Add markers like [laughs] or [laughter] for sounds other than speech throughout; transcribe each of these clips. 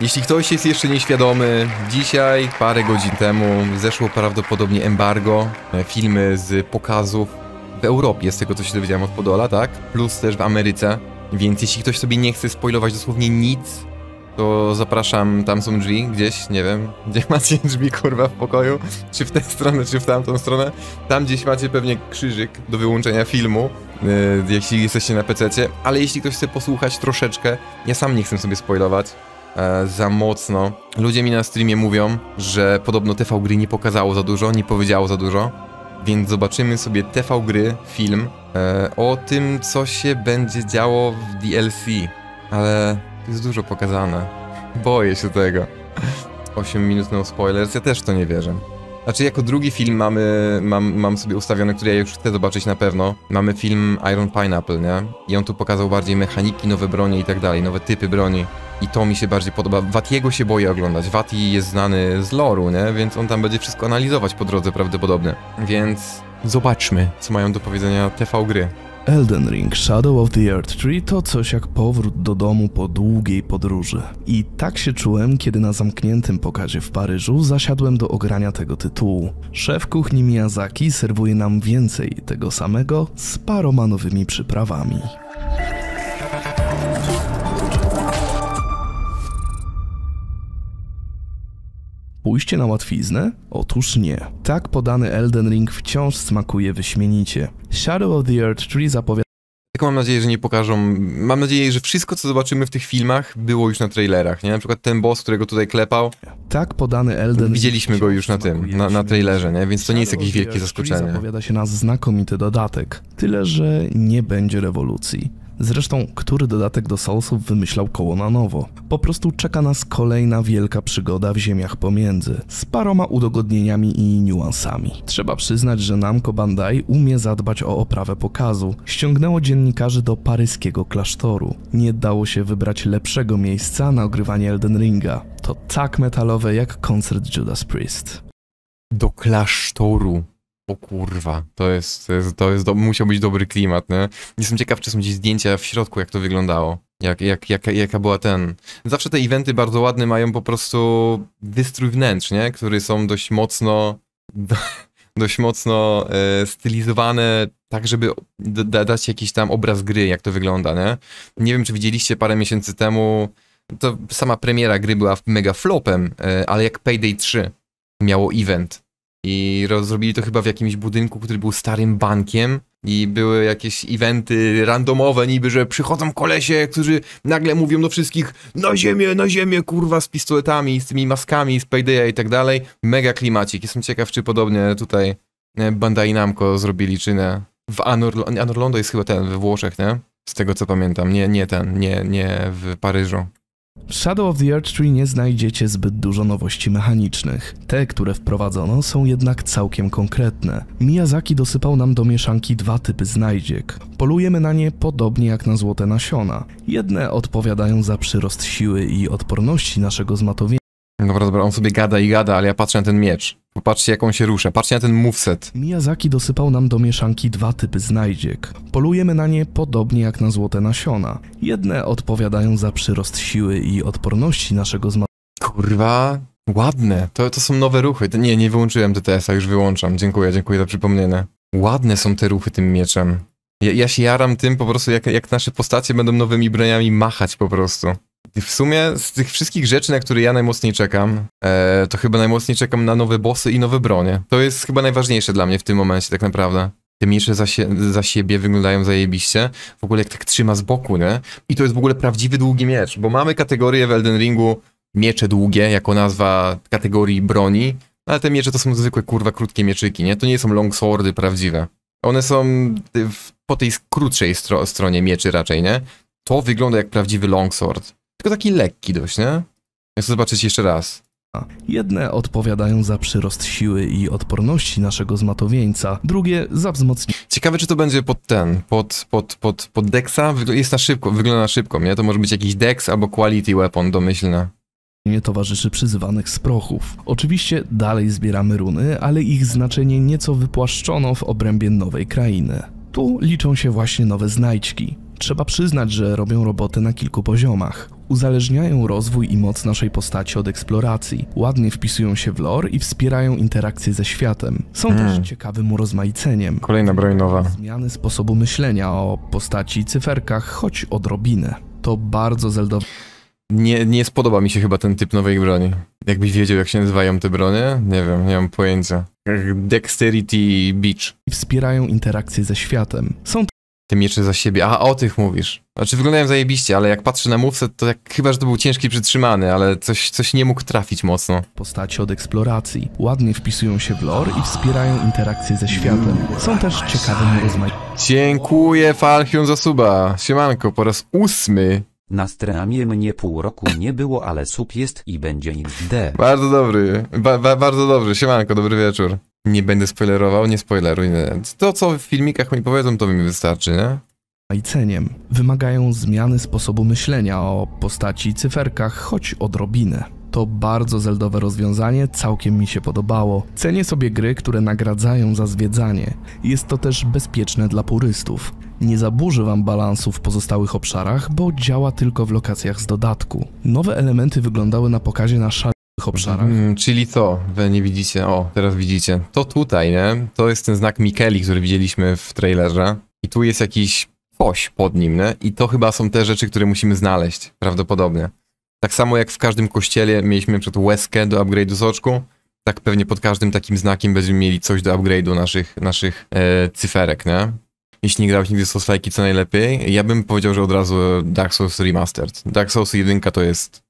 Jeśli ktoś jest jeszcze nieświadomy, dzisiaj, parę godzin temu, zeszło prawdopodobnie embargo, e, filmy z pokazów w Europie, z tego co się dowiedziałem od Podola, tak? Plus też w Ameryce. Więc jeśli ktoś sobie nie chce spoilować dosłownie nic, to zapraszam, tam są drzwi gdzieś, nie wiem, [laughs] gdzie macie drzwi kurwa w pokoju, czy w tę stronę, czy w tamtą stronę. Tam gdzieś macie pewnie krzyżyk do wyłączenia filmu, yy, jeśli jesteście na PC, ale jeśli ktoś chce posłuchać troszeczkę, ja sam nie chcę sobie spoilować, e, za mocno. Ludzie mi na streamie mówią, że podobno TV gry nie pokazało za dużo, nie powiedziało za dużo, więc zobaczymy sobie TV gry, film e, o tym, co się będzie działo w DLC, ale jest dużo pokazane. [laughs] Boję się tego. 8 minut no spoilers, ja też to nie wierzę. Znaczy, jako drugi film mamy, mam, mam sobie ustawiony, który ja już chcę zobaczyć na pewno. Mamy film Iron Pineapple, nie? I on tu pokazał bardziej mechaniki, nowe bronie i tak dalej, nowe typy broni. I to mi się bardziej podoba. Watiego się boję oglądać. Wati jest znany z loru, nie? Więc on tam będzie wszystko analizować po drodze prawdopodobnie. Więc zobaczmy, co mają do powiedzenia TV gry. Elden Ring Shadow of the Earth Tree to coś jak powrót do domu po długiej podróży. I tak się czułem, kiedy na zamkniętym pokazie w Paryżu zasiadłem do ogrania tego tytułu. Szef kuchni Miyazaki serwuje nam więcej tego samego z paroma nowymi przyprawami. Pójście na łatwiznę? Otóż nie. Tak podany Elden Ring wciąż smakuje wyśmienicie. Shadow of the Earth Tree zapowiada Tak mam nadzieję, że nie pokażą. Mam nadzieję, że wszystko, co zobaczymy w tych filmach, było już na trailerach, nie? Na przykład ten boss, którego tutaj klepał, tak podany Elden widzieliśmy go już na tym, na, na trailerze, nie? Więc to nie jest jakieś wielkie zaskoczenie. Zapowiada się nas znakomity dodatek. Tyle, że nie będzie rewolucji. Zresztą, który dodatek do Soulsów wymyślał koło na nowo? Po prostu czeka nas kolejna wielka przygoda w ziemiach pomiędzy, z paroma udogodnieniami i niuansami. Trzeba przyznać, że Namco Bandai umie zadbać o oprawę pokazu. Ściągnęło dziennikarzy do paryskiego klasztoru. Nie dało się wybrać lepszego miejsca na ogrywanie Elden Ringa. To tak metalowe jak koncert Judas Priest. Do klasztoru. O kurwa, to jest, to jest, to jest do, musiał być dobry klimat, nie? Jestem ciekaw, czy są gdzieś zdjęcia w środku, jak to wyglądało. Jak, jak, jak, jaka była ten... Zawsze te eventy bardzo ładne mają po prostu wystrój wnętrz, nie? Który są dość mocno... Do, [laughs] dość mocno e, stylizowane, tak żeby da, dać jakiś tam obraz gry, jak to wygląda, nie? Nie wiem, czy widzieliście parę miesięcy temu... To sama premiera gry była mega flopem, e, ale jak Payday 3 miało event, i zrobili to chyba w jakimś budynku, który był starym bankiem. I były jakieś eventy randomowe, niby, że przychodzą kolesie, którzy nagle mówią do wszystkich na ziemię, na ziemię, kurwa, z pistoletami, z tymi maskami, z Paydaya i tak dalej. Mega klimacik. Jestem ciekaw, czy podobnie tutaj e, Bandai Namco zrobili, czy nie. W Anor, Anor Londo jest chyba ten, we Włoszech, nie? Z tego co pamiętam. Nie, nie ten, nie, nie w Paryżu. W Shadow of the Earth Tree nie znajdziecie zbyt dużo nowości mechanicznych. Te, które wprowadzono, są jednak całkiem konkretne. Miyazaki dosypał nam do mieszanki dwa typy znajdziek. Polujemy na nie podobnie jak na złote nasiona. Jedne odpowiadają za przyrost siły i odporności naszego zmatowienia. Dobra, dobra, on sobie gada i gada, ale ja patrzę na ten miecz. Popatrzcie, jak on się rusza. Patrzcie na ten moveset. Miyazaki dosypał nam do mieszanki dwa typy znajdziek. Polujemy na nie podobnie jak na złote nasiona. Jedne odpowiadają za przyrost siły i odporności naszego zmatowienia. Kurwa, ładne. To, to są nowe ruchy. Nie, nie wyłączyłem TTS-a, już wyłączam. Dziękuję, dziękuję za przypomnienie. Ładne są te ruchy tym mieczem. Ja, ja się jaram tym po prostu, jak, jak nasze postacie będą nowymi broniami machać po prostu. W sumie z tych wszystkich rzeczy, na które ja najmocniej czekam, e, to chyba najmocniej czekam na nowe bossy i nowe bronie. To jest chyba najważniejsze dla mnie w tym momencie tak naprawdę. Te miecze za, sie, za siebie wyglądają zajebiście. W ogóle jak tak trzyma z boku, nie? I to jest w ogóle prawdziwy długi miecz, bo mamy kategorię w Elden Ringu miecze długie, jako nazwa kategorii broni, ale te miecze to są zwykłe, kurwa, krótkie mieczyki, nie? To nie są longswordy prawdziwe. One są w, po tej krótszej stro, stronie mieczy raczej, nie? To wygląda jak prawdziwy longsword. Tylko taki lekki dość, nie? Ja chcę zobaczyć jeszcze raz. Jedne odpowiadają za przyrost siły i odporności naszego zmatowieńca, drugie za wzmocnienie Ciekawe, czy to będzie pod ten, pod, pod, pod, pod? Wygl- Jest na szybko, wygląda na szybko, nie? To może być jakiś Dex albo Quality Weapon domyślne. towarzyszy przyzywanych z prochów. Oczywiście dalej zbieramy runy, ale ich znaczenie nieco wypłaszczono w obrębie nowej krainy. Tu liczą się właśnie nowe znajdźki. Trzeba przyznać, że robią roboty na kilku poziomach. Uzależniają rozwój i moc naszej postaci od eksploracji, ładnie wpisują się w lore i wspierają interakcje ze światem. Są Hmm. też ciekawym urozmaiceniem. Kolejna broń nowa. Zmiany sposobu myślenia o postaci i cyferkach, choć odrobinę. To bardzo zeldowe Nie, nie spodoba mi się chyba ten typ nowej broni. Jakbyś wiedział, jak się nazywają te bronie? Nie wiem, nie mam pojęcia. Dexterity Beach. wspierają interakcje ze światem. Są Te miecze za siebie. A, o tych mówisz. Znaczy wyglądają zajebiście, ale jak patrzę na mówce, to jak, chyba, że to był ciężki przytrzymany, ale coś, coś nie mógł trafić mocno. postaci od eksploracji, ładnie wpisują się w lore i wspierają interakcje ze światem. Są też ciekawym urozmaiceniem. Dziękuję Falchion za suba. Siemanko, po raz ósmy. Na streamie mnie pół roku nie było, ale sub jest i będzie XD. Bardzo dobry, ba, ba, bardzo dobry. Siemanko, dobry wieczór. Nie będę spoilerował, nie spoileruj. Nie. To, co w filmikach mi powiedzą, to mi wystarczy, nie? urozmaiceniem. Wymagają zmiany sposobu myślenia o postaci i cyferkach, choć odrobinę. To bardzo zeldowe rozwiązanie, całkiem mi się podobało. Cenię sobie gry, które nagradzają za zwiedzanie. Jest to też bezpieczne dla purystów. Nie zaburzy wam balansu w pozostałych obszarach, bo działa tylko w lokacjach z dodatku. Nowe elementy wyglądały na pokazie na szalonych obszarach. Mm, czyli to, wy nie widzicie, o, teraz widzicie. To tutaj, nie? To jest ten znak Mikeli, który widzieliśmy w trailerze. I tu jest jakiś foś pod nim, nie? I to chyba są te rzeczy, które musimy znaleźć, prawdopodobnie. Tak samo jak w każdym kościele mieliśmy przed łezkę do upgrade'u soczku, tak pewnie pod każdym takim znakiem będziemy mieli coś do upgrade'u naszych, naszych e, cyferek, nie? Jeśli nie grałeś nigdy w Souls-like'i, co najlepiej, ja bym powiedział, że od razu Dark Souls Remastered. Dark Souls 1 to jest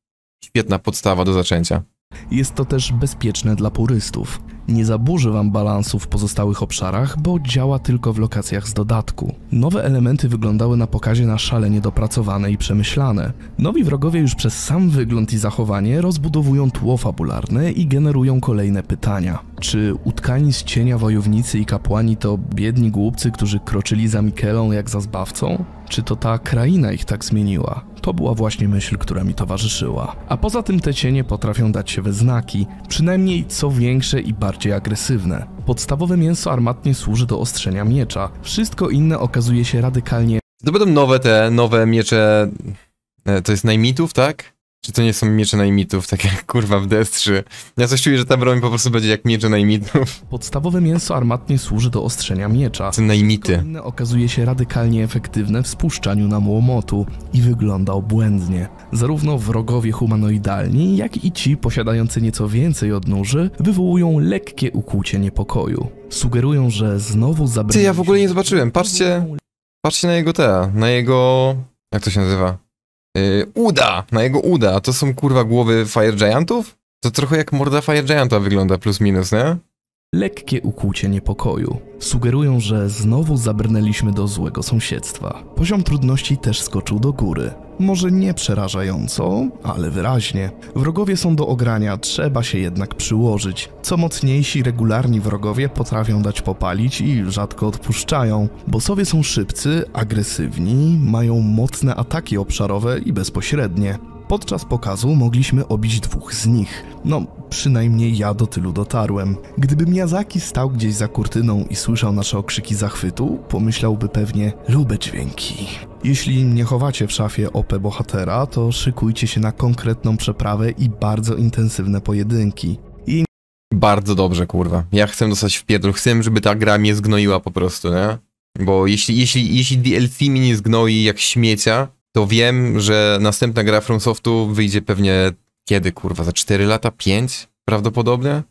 świetna podstawa do zaczęcia. Jest to też bezpieczne dla purystów. Nie zaburzy wam balansu w pozostałych obszarach, bo działa tylko w lokacjach z dodatku. Nowe elementy wyglądały na pokazie na szalenie dopracowane i przemyślane. Nowi wrogowie już przez sam wygląd i zachowanie rozbudowują tło fabularne i generują kolejne pytania. Czy utkani z cienia wojownicy i kapłani to biedni głupcy, którzy kroczyli za Mikelą jak za zbawcą? Czy to ta kraina ich tak zmieniła? To była właśnie myśl, która mi towarzyszyła. A poza tym te cienie potrafią dać się we znaki, przynajmniej co większe i bardziej agresywne. Podstawowe mięso armatnie służy do ostrzenia miecza, wszystko inne okazuje się radykalnie To będą nowe te, nowe miecze, e, to jest najmitów, tak? Czy to nie są miecze najmitów, tak jak kurwa w DS3? Ja coś czuję, że ta broń po prostu będzie jak miecze najmitów. Podstawowe mięso armatnie służy do ostrzenia miecza. Te najmity. Inne okazuje się radykalnie efektywne w spuszczaniu na łomotu i wygląda obłędnie. Zarówno wrogowie humanoidalni, jak i ci posiadający nieco więcej odnóży wywołują lekkie ukłucie niepokoju. Sugerują, że znowu zabrali... Ty, ja w ogóle nie zobaczyłem, patrzcie, patrzcie na jego te, na jego, jak to się nazywa? Yy, uda, na jego uda, a to są kurwa głowy Fire Giantów? To trochę jak morda Fire Gianta wygląda, plus minus, nie? Lekkie ukłucie niepokoju. Sugerują, że znowu zabrnęliśmy do złego sąsiedztwa. Poziom trudności też skoczył do góry. Może nie przerażająco, ale wyraźnie. Wrogowie są do ogrania, trzeba się jednak przyłożyć. Co mocniejsi, regularni wrogowie potrafią dać popalić i rzadko odpuszczają. Bossowie są szybcy, agresywni, mają mocne ataki obszarowe i bezpośrednie. Podczas pokazu mogliśmy obić dwóch z nich. No, przynajmniej ja do tylu dotarłem. Gdyby Miyazaki stał gdzieś za kurtyną i słyszał nasze okrzyki zachwytu, pomyślałby pewnie lubę dźwięki. Jeśli nie chowacie w szafie OP bohatera, to szykujcie się na konkretną przeprawę i bardzo intensywne pojedynki. Bardzo dobrze, kurwa. Ja chcę dostać w pierdol, chcę, żeby ta gra mnie zgnoiła po prostu, nie? Bo jeśli, jeśli, jeśli DLC mi nie zgnoi jak śmiecia, to wiem, że następna gra From Softu wyjdzie pewnie kiedy, kurwa, za 4 lata? 5? Prawdopodobnie?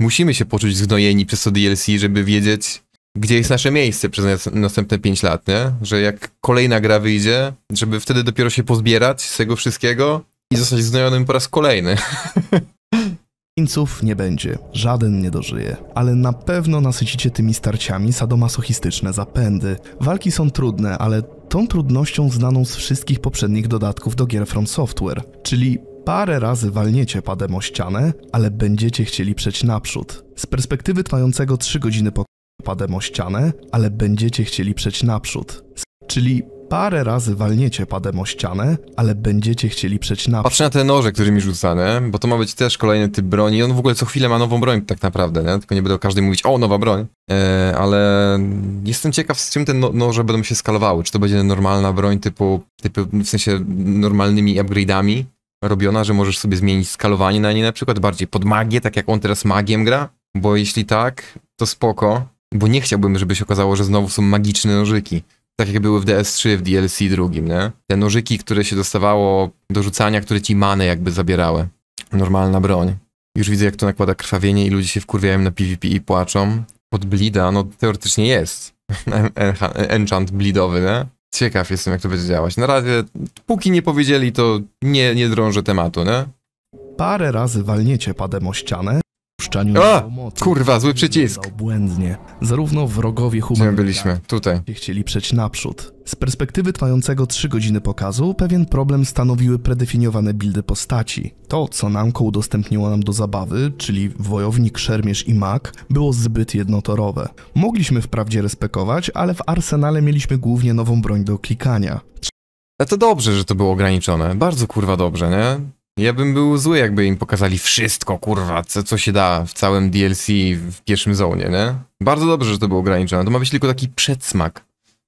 Musimy się poczuć zgnojeni przez to DLC, żeby wiedzieć, gdzie jest nasze miejsce przez nas- następne 5 lat, nie? Że jak kolejna gra wyjdzie, żeby wtedy dopiero się pozbierać z tego wszystkiego i zostać zgnojonym po raz kolejny. [laughs] Końców nie będzie, żaden nie dożyje, ale na pewno nasycicie tymi starciami sadomasochistyczne zapędy. Walki są trudne, ale tą trudnością znaną z wszystkich poprzednich dodatków do gier From Software, czyli parę razy walniecie padem o ścianę, ale będziecie chcieli przejść naprzód. Z perspektywy trwającego 3 godziny po padem o ścianę, ale będziecie chcieli przejść naprzód. Czyli Parę razy walniecie padem o ścianę, ale będziecie chcieli przeć naprzód. Patrzę na te noże, którymi rzuca, nie? Bo to ma być też kolejny typ broni. On w ogóle co chwilę ma nową broń tak naprawdę, nie? Tylko nie będę o każdej mówić, o, nowa broń. E, ale jestem ciekaw, z czym te no noże będą się skalowały. Czy to będzie normalna broń typu, typu w sensie normalnymi upgrade'ami robiona, że możesz sobie zmienić skalowanie na nie na przykład bardziej pod magię, tak jak on teraz magiem gra? Bo jeśli tak, to spoko. Bo nie chciałbym, żeby się okazało, że znowu są magiczne nożyki tak jak były w DS3 w DLC drugim, nie? Te nożyki, które się dostawało do rzucania, które ci manę jakby zabierały. Normalna broń. Już widzę, jak to nakłada krwawienie i ludzie się wkurwiają na PvP i płaczą. Pod blida, no teoretycznie jest. [laughs] Enchant blidowy, nie? Ciekaw jestem, jak to będzie działać. Na razie, póki nie powiedzieli, to nie, nie drążę tematu, nie? Parę razy walniecie padem o ścianę, puszczaniu A, mocy. kurwa, zły przycisk. Błędnie. Zarówno wrogowie humanoidalni byliśmy? Tutaj. chcieli przeć naprzód. Z perspektywy trwającego 3 godziny pokazu, pewien problem stanowiły predefiniowane buildy postaci. To, co Namco udostępniło nam do zabawy, czyli wojownik, szermierz i mag, było zbyt jednotorowe. Mogliśmy wprawdzie respekować, ale w arsenale mieliśmy głównie nową broń do klikania. Ale to dobrze, że to było ograniczone. Bardzo kurwa dobrze, nie? Ja bym był zły, jakby im pokazali wszystko, kurwa, co, co się da w całym DLC w pierwszym zonie, nie? Bardzo dobrze, że to było ograniczone. To ma być tylko taki przedsmak,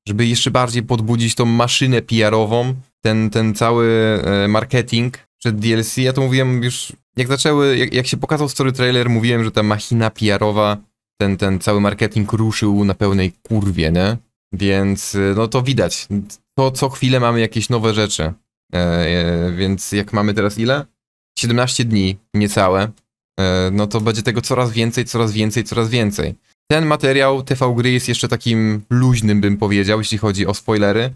żeby jeszcze bardziej podbudzić tą maszynę PR-ową, ten, ten cały e, marketing przed DLC. Ja to mówiłem już, jak zaczęły, jak, jak się pokazał story trailer, mówiłem, że ta machina PR-owa, ten, ten cały marketing ruszył na pełnej kurwie, nie? Więc, e, no to widać. To co chwilę mamy jakieś nowe rzeczy. E, e, więc jak mamy teraz ile? 17 dni, niecałe, e, no to będzie tego coraz więcej, coraz więcej, coraz więcej. Ten materiał TV gry jest jeszcze takim luźnym, bym powiedział, jeśli chodzi o spoilery,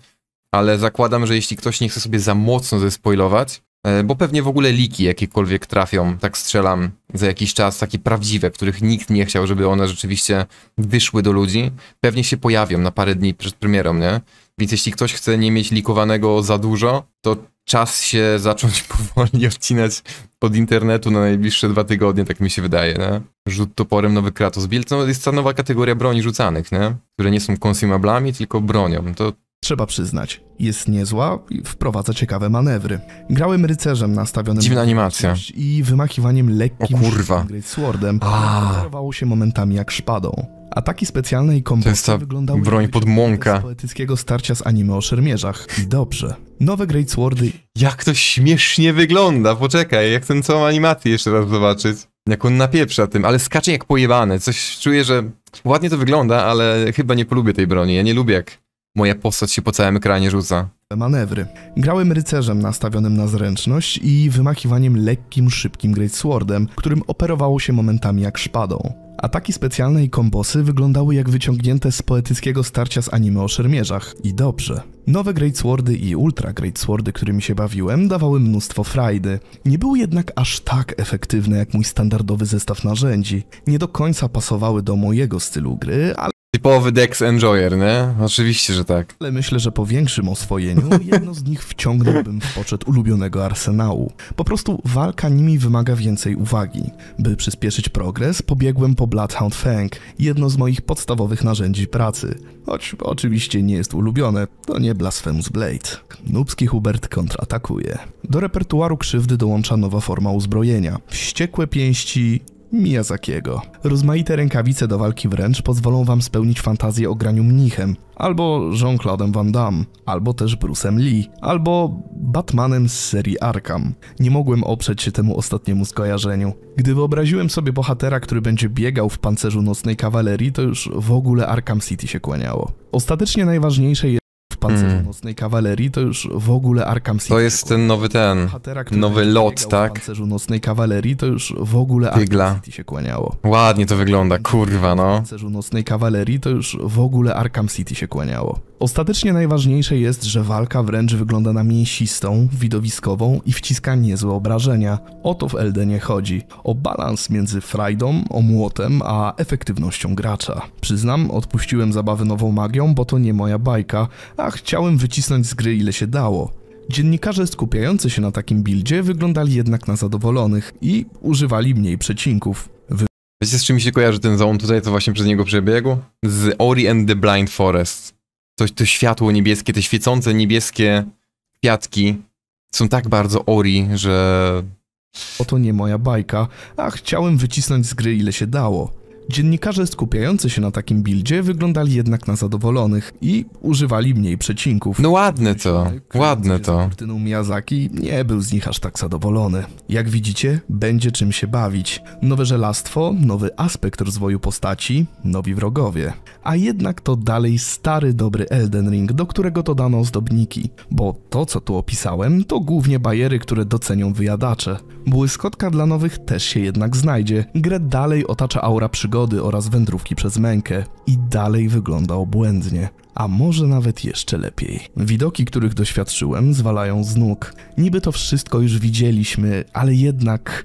ale zakładam, że jeśli ktoś nie chce sobie za mocno zespoilować, bo pewnie w ogóle liki jakiekolwiek trafią, tak strzelam, za jakiś czas, takie prawdziwe, których nikt nie chciał, żeby one rzeczywiście wyszły do ludzi, pewnie się pojawią na parę dni przed premierą, nie? Więc jeśli ktoś chce nie mieć likowanego za dużo, to czas się [laughs] zacząć powoli odcinać od internetu na najbliższe dwa tygodnie, tak mi się wydaje, nie? Rzut toporem, nowy Kratos Build, no jest ta nowa kategoria broni rzucanych, nie? Które nie są consumablami, tylko bronią. To Trzeba przyznać, jest niezła i wprowadza ciekawe manewry. Grałem rycerzem nastawionym Dziwna na animacja. i wymachiwaniem lekkim O kurwa. Swordem, A. się momentami jak szpadą. Ataki specjalne i kombosy wyglądały broń pod mąka. z poetyckiego starcia z anime o szermierzach. I dobrze. Nowe Great Swordy jak to śmiesznie wygląda, poczekaj, jak ten całą animację jeszcze raz zobaczyć. Jak on napieprza tym, ale skacze jak pojebany. Coś czuję, że ładnie to wygląda, ale chyba nie polubię tej broni. Ja nie lubię jak moja postać się po całym ekranie rzuca. manewry. Grałem rycerzem nastawionym na zręczność i wymachiwaniem lekkim, szybkim Great Swordem, którym operowało się momentami jak szpadą. Ataki specjalne i kombosy wyglądały jak wyciągnięte z poetyckiego starcia z anime o szermierzach. I dobrze. Nowe Great Swordy i Ultra Great Swordy, którymi się bawiłem, dawały mnóstwo frajdy. Nie były jednak aż tak efektywne jak mój standardowy zestaw narzędzi. Nie do końca pasowały do mojego stylu gry, ale Typowy Dex Enjoyer, nie? Oczywiście, że tak. Ale myślę, że po większym oswojeniu jedno z nich wciągnąłbym w poczet ulubionego arsenału. Po prostu walka nimi wymaga więcej uwagi. By przyspieszyć progres, pobiegłem po Bloodhound Fang, jedno z moich podstawowych narzędzi pracy. Choć oczywiście nie jest ulubione, to nie Blasphemous Blade. Nubski Hubert kontratakuje. Do repertuaru krzywdy dołącza nowa forma uzbrojenia. Wściekłe pięści Miyazakiego. Rozmaite rękawice do walki wręcz pozwolą wam spełnić fantazję o graniu mnichem, albo Jean-Claude'em Van Damme, albo też Bruce'em Lee, albo Batmanem z serii Arkham. Nie mogłem oprzeć się temu ostatniemu skojarzeniu. Gdy wyobraziłem sobie bohatera, który będzie biegał w pancerzu nocnej kawalerii, to już w ogóle Arkham City się kłaniało. Ostatecznie najważniejsze jest w pancerzu Mm. kawalerii, to już w ogóle Arkham City To jest ten nowy ten. nowy lot, tak? W pancerzu nocnej kawalerii to już w ogóle Tygla. Arkham City się kłaniało. Ładnie to wygląda, kurwa, W no. pancerzu nocnej kawalerii to już w ogóle Arkham City się kłaniało. Ostatecznie najważniejsze jest, że walka wręcz wygląda na mięsistą, widowiskową i wciska niezłe obrażenia. O to w Eldenie chodzi. O balans między frajdą, omłotem, a efektywnością gracza. Przyznam, odpuściłem zabawy nową magią, bo to nie moja bajka, a chciałem wycisnąć z gry ile się dało. Dziennikarze skupiający się na takim buildzie wyglądali jednak na zadowolonych i używali mniej przecinków. Wiecie z czym mi się kojarzy ten zone tutaj, co właśnie przez niego przebiegł? Z Ori and the Blind Forest. To, to światło niebieskie, te świecące niebieskie kwiatki są tak bardzo Ori, że Oto nie moja bajka, a chciałem wycisnąć z gry ile się dało. Dziennikarze skupiający się na takim buildzie wyglądali jednak na zadowolonych i używali mniej przecinków. no ładne to, ładne to. Kurtyną Miyazaki nie był z nich aż tak zadowolony. Jak widzicie, będzie czym się bawić. Nowe żelastwo, nowy aspekt rozwoju postaci, nowi wrogowie. A jednak to dalej stary dobry Elden Ring, do którego to dano ozdobniki. Bo to, co tu opisałem, to głównie bajery, które docenią wyjadacze. Błyskotka dla nowych też się jednak znajdzie. Grę dalej otacza aura przygody oraz wędrówki przez mękę. I dalej wygląda obłędnie a może nawet jeszcze lepiej. Widoki, których doświadczyłem, zwalają z nóg. Niby to wszystko już widzieliśmy, ale jednak.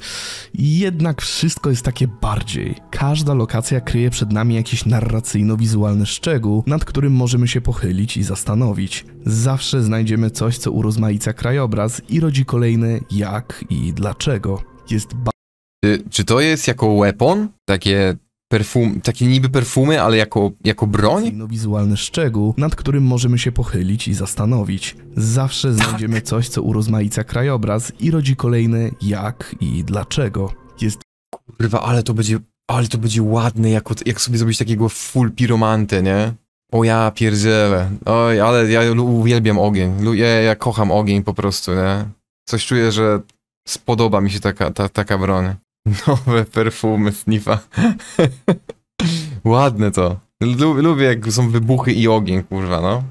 Jednak wszystko jest takie bardziej. Każda lokacja kryje przed nami jakiś narracyjno-wizualny szczegół, nad którym możemy się pochylić i zastanowić. Zawsze znajdziemy coś, co urozmaica krajobraz i rodzi kolejne jak i dlaczego. Jest Y, Czy to jest jako weapon? Takie perfum, takie niby perfumy, ale jako, jako broń? wizualny szczegół, nad którym możemy się pochylić i zastanowić. Zawsze znajdziemy coś, co urozmaica krajobraz i rodzi kolejne jak i dlaczego. Jest Kurwa, ale to będzie, ale to będzie ładne, jako, jak sobie zrobić takiego full piromantę, nie? O ja pierdzielę. Oj, ale ja uwielbiam ogień. Ja, ja kocham ogień po prostu, nie? Coś czuję, że spodoba mi się taka, ta, taka broń. [laughs] Nowe perfumy Sniffa. [laughs] Ładne to. Lu- lubię jak są wybuchy i ogień, kurwa, no.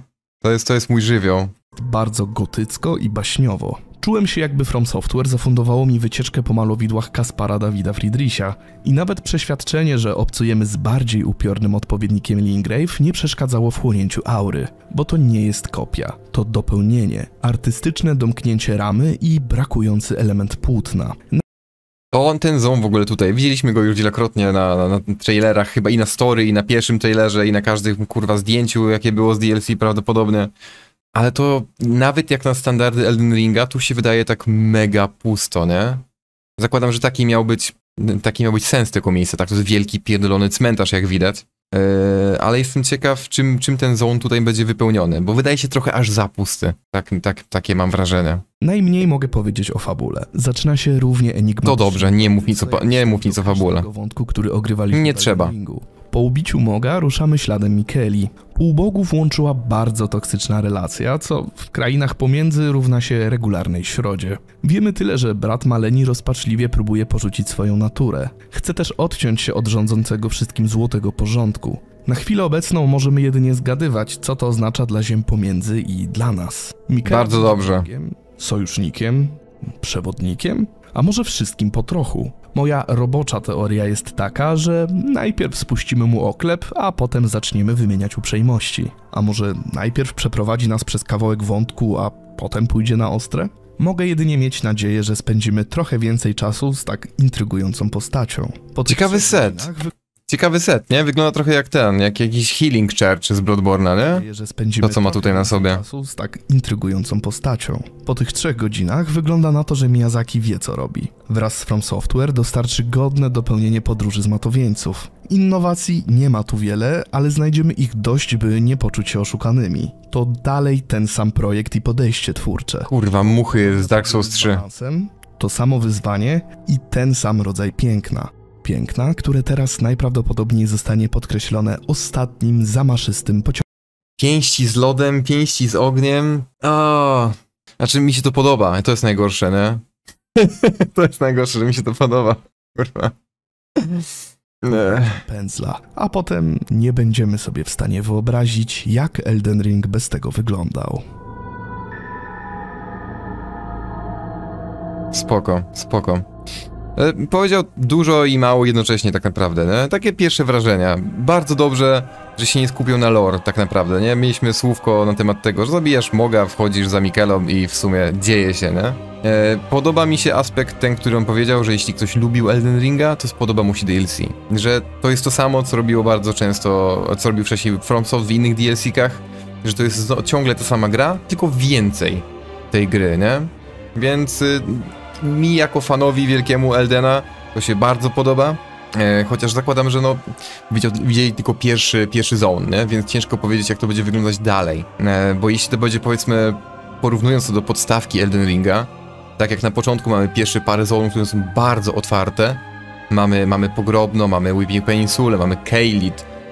To jest, to jest mój żywioł. bardzo gotycko i baśniowo. Czułem się jakby From Software zafundowało mi wycieczkę po malowidłach Kaspara Dawida Friedricha i nawet przeświadczenie, że obcujemy z bardziej upiornym odpowiednikiem Lingrave nie przeszkadzało w chłonięciu aury, bo to nie jest kopia, to dopełnienie, artystyczne domknięcie ramy i brakujący element płótna. To on, ten ząb w ogóle tutaj, widzieliśmy go już wielokrotnie na, na, na trailerach, chyba i na story, i na pierwszym trailerze, i na każdym, kurwa, zdjęciu, jakie było z DLC prawdopodobnie. Ale to nawet jak na standardy Elden Ringa, tu się wydaje tak mega pusto, nie? Zakładam, że taki miał być, taki miał być sens tego miejsca, tak? To jest wielki, pierdolony cmentarz, jak widać. Yy, ale jestem ciekaw, czym, czym ten zone tutaj będzie wypełniony, bo wydaje się trochę aż za pusty. Tak, tak, takie mam wrażenie. Najmniej mogę powiedzieć o fabule. Zaczyna się równie enigmatycznie. To dobrze, nie mów nic o, nie mów nic o fabule. wątku, który Nie trzeba. Ringu. Po ubiciu Moga ruszamy śladem Mikeli. Półbogów łączyła bardzo toksyczna relacja, co w krainach pomiędzy równa się regularnej środzie. Wiemy tyle, że brat Maleni rozpaczliwie próbuje porzucić swoją naturę. Chce też odciąć się od rządzącego wszystkim złotego porządku. Na chwilę obecną możemy jedynie zgadywać, co to oznacza dla ziem pomiędzy i dla nas. Mikela Bardzo dobrze. Sojusznikiem? Przewodnikiem? A może wszystkim po trochu? Moja robocza teoria jest taka, że najpierw spuścimy mu oklep, a potem zaczniemy wymieniać uprzejmości. A może najpierw przeprowadzi nas przez kawałek wątku, a potem pójdzie na ostre? Mogę jedynie mieć nadzieję, że spędzimy trochę więcej czasu z tak intrygującą postacią. Po Ciekawy set. wy- Ciekawy set, nie? Wygląda trochę jak ten, jak jakiś Healing Church z Bloodborne'a, nie? To, co ma tutaj na sobie. Z tak intrygującą postacią. Po tych trzech godzinach wygląda na to, że Miyazaki wie co robi. Wraz z From Software dostarczy godne dopełnienie podróży z matowieńców. Innowacji nie ma tu wiele, ale znajdziemy ich dość, by nie poczuć się oszukanymi. To dalej ten sam projekt i podejście twórcze. Kurwa, muchy z Dark Souls 3. Balansem, To samo wyzwanie i ten sam rodzaj piękna. Piękna, które teraz najprawdopodobniej zostanie podkreślone ostatnim zamaszystym pociągiem. Pięści z lodem, pięści z ogniem. O, znaczy mi się to podoba, to jest najgorsze, nie? [laughs] to jest najgorsze, że mi się to podoba. Kurwa. Ech. pędzla, a potem nie będziemy sobie w stanie wyobrazić, jak Elden Ring bez tego wyglądał. Spoko, spoko. E, powiedział dużo i mało jednocześnie tak naprawdę, nie? Takie pierwsze wrażenia. Bardzo dobrze, że się nie skupią na lore tak naprawdę, nie? Mieliśmy słówko na temat tego, że zabijasz moga, wchodzisz za Mikelą i w sumie dzieje się, nie? E, podoba mi się aspekt ten, który on powiedział, że jeśli ktoś lubił Elden Ringa, to spodoba mu się DLC. Że to jest to samo, co robiło bardzo często, co robił wcześniej FromSoft w innych DLC-kach, że to jest zo- ciągle ta sama gra, tylko więcej tej gry, nie? Więc y, mi jako fanowi wielkiemu Eldena to się bardzo podoba. E, chociaż zakładam, że no widzieli tylko pierwszy, pierwszy zone, nie? więc ciężko powiedzieć jak to będzie wyglądać dalej. E, bo jeśli to będzie powiedzmy porównując to do podstawki Elden Ringa, tak jak na początku mamy pierwsze parę zonów, które są bardzo otwarte, mamy, mamy Pogrobno, mamy Weeping Peninsula, mamy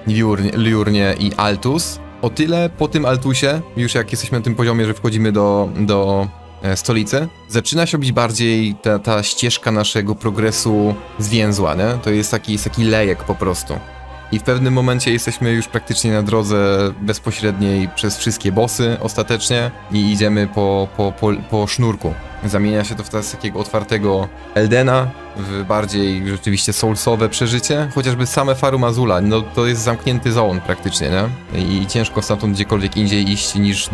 Liurnie, Liurnie i Altus, o tyle po tym Altusie, już jak jesteśmy na tym poziomie, że wchodzimy do, do e, stolicy, zaczyna się robić bardziej ta, ta ścieżka naszego progresu zwięzła, nie? To jest taki, jest taki lejek po prostu. I w pewnym momencie jesteśmy już praktycznie na drodze bezpośredniej przez wszystkie bossy ostatecznie i idziemy po, po, po, po sznurku. Zamienia się to w teraz takiego otwartego Eldena, w bardziej rzeczywiście soulsowe przeżycie, chociażby same Farumazula, no to jest zamknięty zone praktycznie, nie? I ciężko stamtąd gdziekolwiek indziej iść niż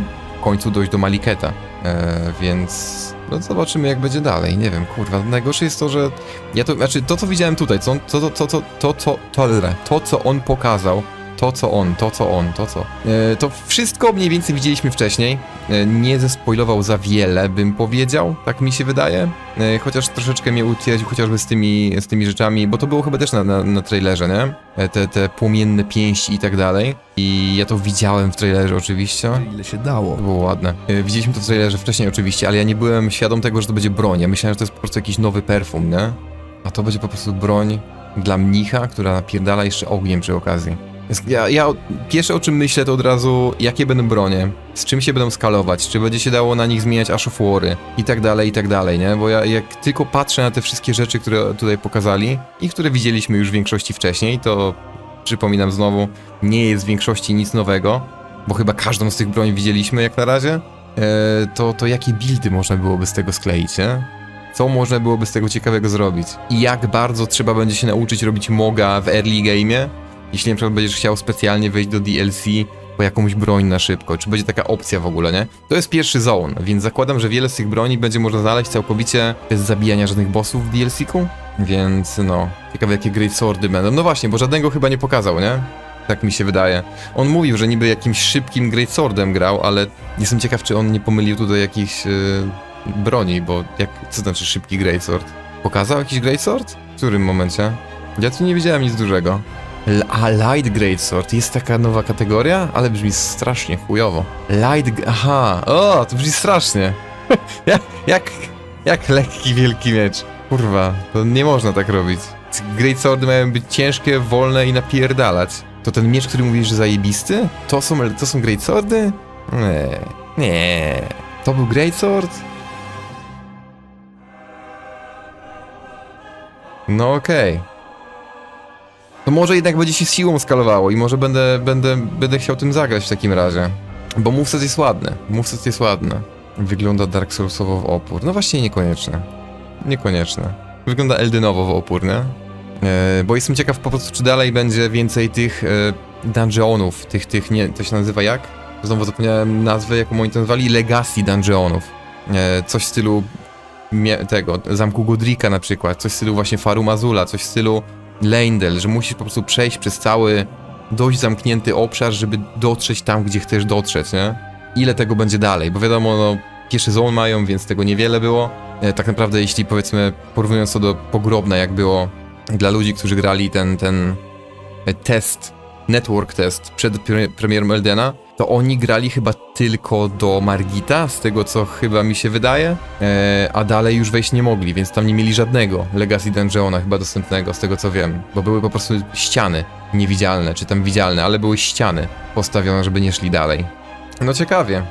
końcu dojść do Maliketa, e, więc no zobaczymy jak będzie dalej, nie wiem, kurwa, najgorsze jest to, że ja to, znaczy to co widziałem tutaj, co, to, to, to, to, to, to, to, to co on pokazał, to co on, to co on, to co. E, to wszystko mniej więcej widzieliśmy wcześniej. E, nie zespoilował za wiele, bym powiedział, tak mi się wydaje. E, chociaż troszeczkę mnie utwierdził chociażby z tymi, z tymi rzeczami, bo to było chyba też na, na, na trailerze, nie? E, te, te płomienne pięści i tak dalej. I ja to widziałem w trailerze oczywiście. Ile się dało. To było ładne. Widzieliśmy to w trailerze wcześniej oczywiście, ale ja nie byłem świadom tego, że to będzie broń. Ja myślałem, że to jest po prostu jakiś nowy perfum, nie? A to będzie po prostu broń dla mnicha, która napierdala jeszcze ogniem przy okazji. Ja, ja pierwsze o czym myślę to od razu, jakie będą bronie, z czym się będą skalować, czy będzie się dało na nich zmieniać Ash of i tak dalej, i tak dalej, nie? Bo ja jak tylko patrzę na te wszystkie rzeczy, które tutaj pokazali i które widzieliśmy już w większości wcześniej, to przypominam znowu, nie jest w większości nic nowego, bo chyba każdą z tych broni widzieliśmy jak na razie, e, to, to jakie buildy można byłoby z tego skleić, nie? Co można byłoby z tego ciekawego zrobić? I jak bardzo trzeba będzie się nauczyć robić moga w early game'ie, jeśli na przykład będziesz chciał specjalnie wejść do DLC po jakąś broń na szybko, czy będzie taka opcja w ogóle, nie? To jest pierwszy zone, więc zakładam, że wiele z tych broni będzie można znaleźć całkowicie bez zabijania żadnych bossów w DLC-ku, więc no, ciekawe jakie Great Swordy będą. No właśnie, bo żadnego chyba nie pokazał, nie? Tak mi się wydaje. On mówił, że niby jakimś szybkim Great Swordem grał, ale jestem ciekaw, czy on nie pomylił tutaj jakichś yy, broni, bo jak, co znaczy szybki Great Sword? Pokazał jakiś Great Sword? W którym momencie? Ja tu nie widziałem nic dużego. A, Light Greatsword, jest taka nowa kategoria? Ale brzmi strasznie chujowo. Light, aha, o, to brzmi strasznie. [laughs] jak, jak, jak lekki wielki miecz. Kurwa, to nie można tak robić. Greatswordy mają być ciężkie, wolne i napierdalać. To ten miecz, który mówisz, że zajebisty? To są, to są Greatswordy? Nie, nie. To był Greatsword? No okej. To może jednak będzie się siłą skalowało i może będę, będę, będę chciał tym zagrać w takim razie. Bo moveset jest ładny. Moveset jest ładny. Wygląda Dark Soulsowo w opór. No właśnie niekoniecznie. Niekoniecznie. Wygląda Eldynowo w opór, nie? E, bo jestem ciekaw po prostu, czy dalej będzie więcej tych e, dungeonów, tych, tych, nie, to się nazywa jak? Znowu zapomniałem nazwę, jaką oni to nazwali, Legacy dungeonów. E, coś w stylu tego, Zamku Godrika na przykład, coś w stylu właśnie Farumazula, coś w stylu Leindel, że musisz po prostu przejść przez cały dość zamknięty obszar, żeby dotrzeć tam, gdzie chcesz dotrzeć, nie? Ile tego będzie dalej, bo wiadomo, no, pierwszy zone mają, więc tego niewiele było. E, tak naprawdę, jeśli powiedzmy, porównując to do pogrobna, jak było dla ludzi, którzy grali ten, ten e, test, network test przed pre- premierą Eldena, to oni grali chyba tylko do Margita, z tego co chyba mi się wydaje, e, a dalej już wejść nie mogli, więc tam nie mieli żadnego Legacy Dungeona chyba dostępnego, z tego co wiem, bo były po prostu ściany niewidzialne, czy tam widzialne, ale były ściany postawione, żeby nie szli dalej. No ciekawie.